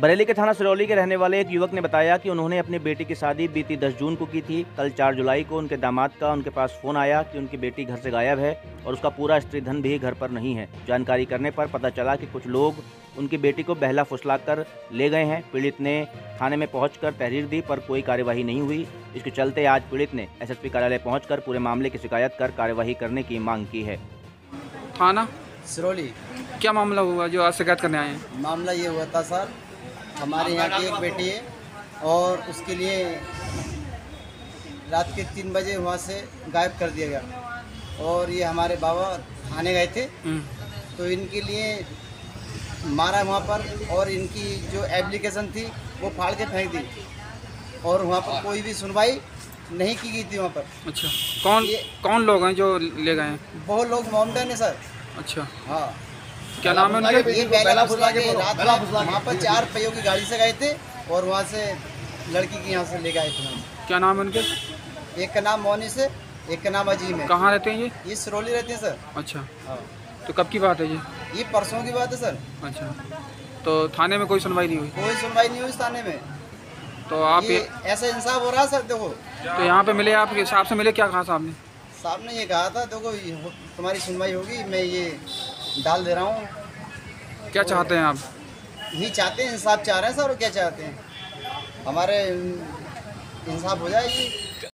बरेली के थाना सिरौली के रहने वाले एक युवक ने बताया कि उन्होंने अपनी बेटी की शादी बीती 10 जून को की थी। कल 4 जुलाई को उनके दामाद का उनके पास फ़ोन आया कि उनकी बेटी घर से गायब है और उसका पूरा स्त्री धन भी घर पर नहीं है। जानकारी करने पर पता चला कि कुछ लोग उनकी बेटी को बहला फुसला कर ले गए हैं। पीड़ित ने थाने में पहुंचकर तहरीर दी पर कोई कार्यवाही नहीं हुई। इसके चलते आज पीड़ित ने एसएसपी कार्यालय पहुंचकर पूरे मामले की शिकायत कर कार्यवाही करने की मांग की है। थाना? सिरौली। क्या मामला हुआ जो आज शिकायत करने आए हैं? मामला ये हुआ था सर। हमारे यहाँ की एक बेटी है और उसके लिए रात के तीन बजे वहाँ से गायब कर दिया गया। और ये हमारे बाबा थाने गए थे। हम्म, तो इनके लिए मारा वहाँ पर और इनकी जो एप्लीकेशन थी वो फाड़ के फेंक दी। और वहाँ पर कोई भी सुनवाई नहीं की गई थी वहाँ पर। अच्छा। कौन ये- कौन लोग हैं जो ले गए हैं? बहुत लोग मोमडन है सर। अच्छा। हाँ। क्या नाम है उनके? ये पहला फुसला के रात वहाँ पर चार पहियों की गाड़ी से गए थे और वहाँ से लड़की की यहाँ से ले गए थे। क्या नाम है उनके? एक का नाम मोनिस है एक का नाम अजीम है। कहाँ रहते हैं ये? ये सिरौली रहते हैं सर। अच्छा। हाँ। तो कब की बात है ये? ये परसों की बात है सर। अच्छा। तो थाने में कोई सुनवाई नहीं हुई? कोई सुनवाई नहीं हुई थाने में। तो आप ये ऐसा इंसाफ हो रहा है सर देखो। तो यहाँ पे मिले आपके हिसाब से मिले क्या कहा साहब ने? साहब ने ये कहा था देखो तुम्हारी सुनवाई होगी मैं ये डाल दे रहा हूँ। क्या चाहते हैं आप? यही चाहते हैं इंसाफ चाह रहे हैं सर और क्या चाहते हैं? हमारे इंसाफ हो जाएगी।